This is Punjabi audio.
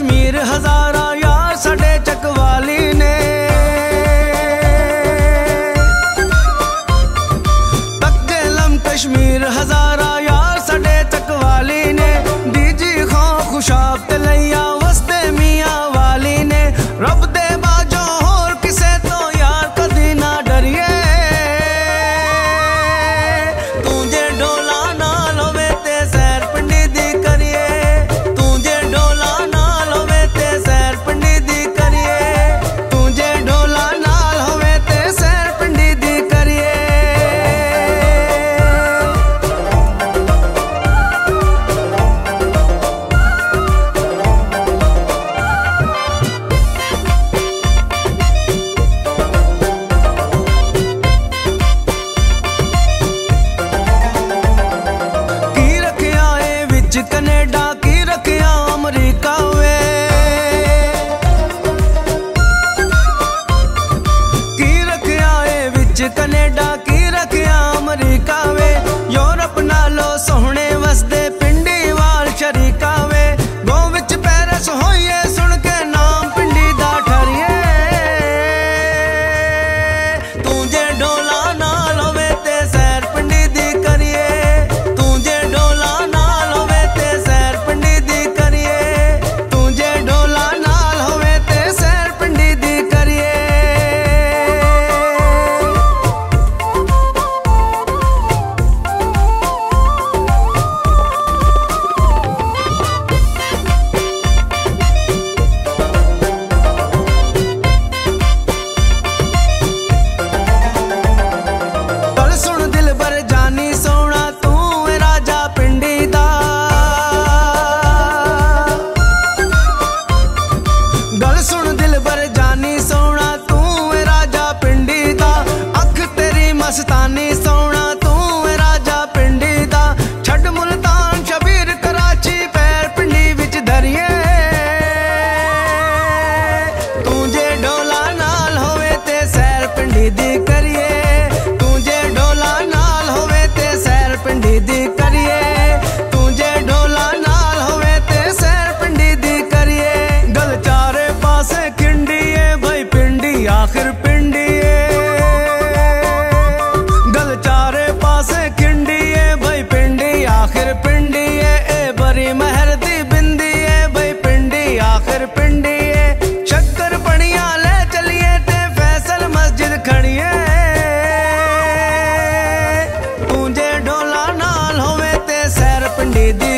ਕਸ਼ਮੀਰ ਹਜ਼ਾਰਾਂ ਯਾਰ ਸਾਡੇ ਚੱਕਵਾਲੀ ਨੇ। ਤੱਕੇ ਲਮ ਕਸ਼ਮੀਰ ਹਜ਼ਾਰਾਂ ਯਾਰ ਸਾਡੇ ਚੱਕਵਾਲੀ ਨੇ। ਡੀਜੀ ਖਾਂ ਖੁਸ਼ਾਬ ਤੇ ਲਈਆਂ ਵਸਤੇ ਮੀਆਂ ਵਾਲੀ ਨੇ। ਰੱਬ ਢਾਕੀ ਰੱਖਿਆ ਅਮਰੀਕਾ ਵੇ ਯੋਰ de